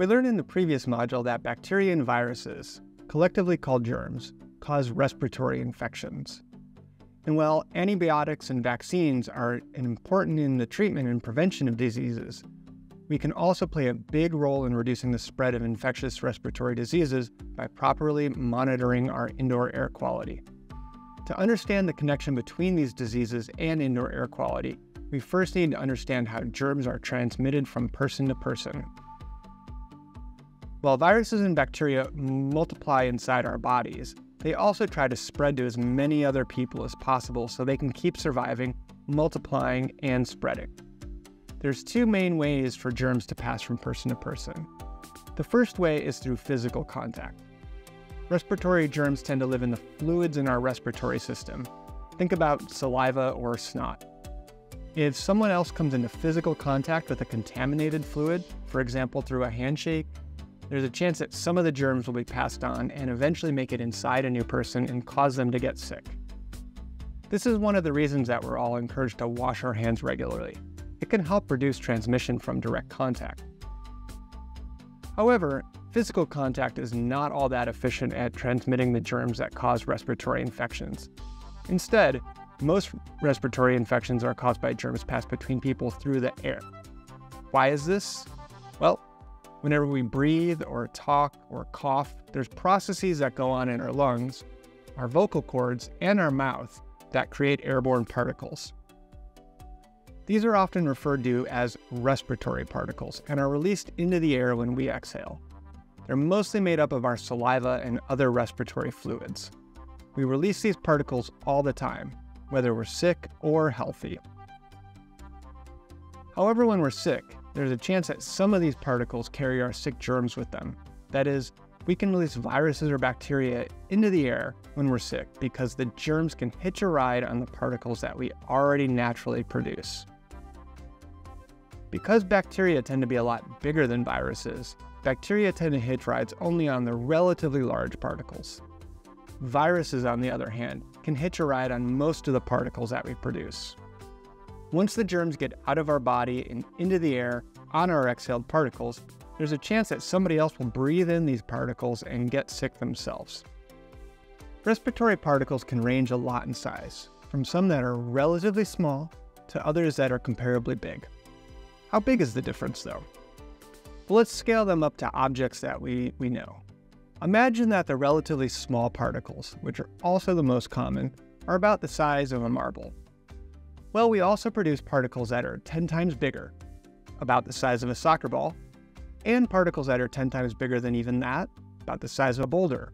We learned in the previous module that bacteria and viruses, collectively called germs, cause respiratory infections. And while antibiotics and vaccines are important in the treatment and prevention of diseases, we can also play a big role in reducing the spread of infectious respiratory diseases by properly monitoring our indoor air quality. To understand the connection between these diseases and indoor air quality, we first need to understand how germs are transmitted from person to person. While viruses and bacteria multiply inside our bodies, they also try to spread to as many other people as possible so they can keep surviving, multiplying, and spreading. There's two main ways for germs to pass from person to person. The first way is through physical contact. Respiratory germs tend to live in the fluids in our respiratory system. Think about saliva or snot. If someone else comes into physical contact with a contaminated fluid, for example through a handshake, there's a chance that some of the germs will be passed on and eventually make it inside a new person and cause them to get sick. This is one of the reasons that we're all encouraged to wash our hands regularly. It can help reduce transmission from direct contact. However, physical contact is not all that efficient at transmitting the germs that cause respiratory infections. Instead, most respiratory infections are caused by germs passed between people through the air. Why is this? Well, Whenever we breathe or talk or cough, there's processes that go on in our lungs, our vocal cords, and our mouth that create airborne particles. These are often referred to as respiratory particles and are released into the air when we exhale. They're mostly made up of our saliva and other respiratory fluids. We release these particles all the time, whether we're sick or healthy. However, when we're sick, there's a chance that some of these particles carry our sick germs with them. That is, we can release viruses or bacteria into the air when we're sick because the germs can hitch a ride on the particles that we already naturally produce. Because bacteria tend to be a lot bigger than viruses, bacteria tend to hitch rides only on the relatively large particles. Viruses, on the other hand, can hitch a ride on most of the particles that we produce. Once the germs get out of our body and into the air on our exhaled particles, there's a chance that somebody else will breathe in these particles and get sick themselves. Respiratory particles can range a lot in size, from some that are relatively small to others that are comparably big. How big is the difference though? Well, let's scale them up to objects that we, we know. Imagine that the relatively small particles, which are also the most common, are about the size of a marble. Well, we also produce particles that are 10 times bigger, about the size of a soccer ball, and particles that are 10 times bigger than even that, about the size of a boulder.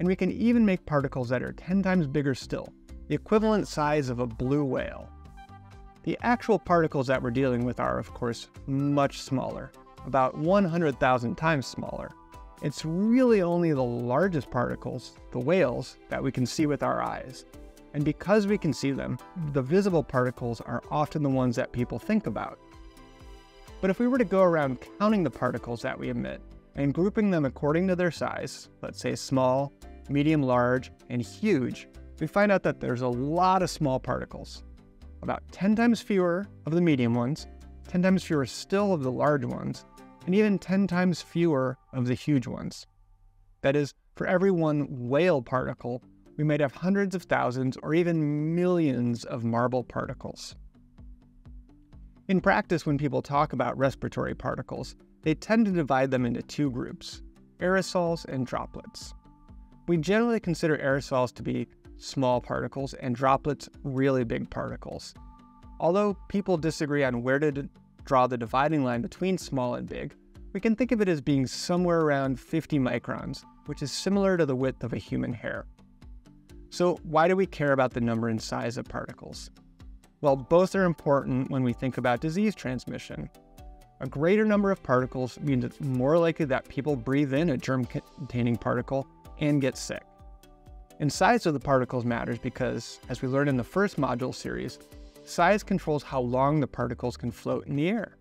And we can even make particles that are 10 times bigger still, the equivalent size of a blue whale. The actual particles that we're dealing with are, of course, much smaller, about 100,000 times smaller. It's really only the largest particles, the whales, that we can see with our eyes. And because we can see them, the visible particles are often the ones that people think about. But if we were to go around counting the particles that we emit and grouping them according to their size, let's say small, medium, large, and huge, we find out that there's a lot of small particles. About 10 times fewer of the medium ones, 10 times fewer still of the large ones, and even 10 times fewer of the huge ones. That is, for every one whale particle, we might have hundreds of thousands or even millions of marble particles. In practice, when people talk about respiratory particles, they tend to divide them into two groups aerosols and droplets. We generally consider aerosols to be small particles and droplets really big particles. Although people disagree on where to draw the dividing line between small and big, we can think of it as being somewhere around 50 microns, which is similar to the width of a human hair. So why do we care about the number and size of particles? Well, both are important when we think about disease transmission. A greater number of particles means it's more likely that people breathe in a germ-containing particle and get sick. And size of the particles matters because, as we learned in the first module series, size controls how long the particles can float in the air.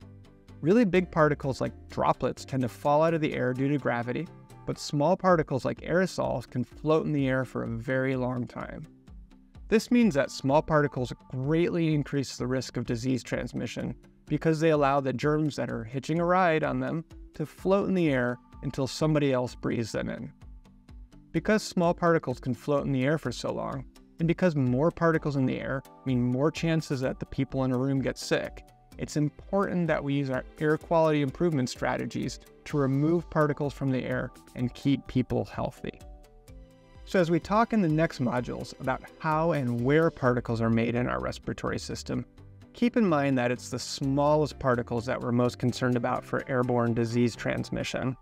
Really big particles like droplets tend to fall out of the air due to gravity, but small particles like aerosols can float in the air for a very long time. This means that small particles greatly increase the risk of disease transmission because they allow the germs that are hitching a ride on them to float in the air until somebody else breathes them in. Because small particles can float in the air for so long, and because more particles in the air mean more chances that the people in a room get sick, it's important that we use our air quality improvement strategies to remove particles from the air and keep people healthy. So, as we talk in the next modules about how and where particles are made in our respiratory system, keep in mind that it's the smallest particles that we're most concerned about for airborne disease transmission.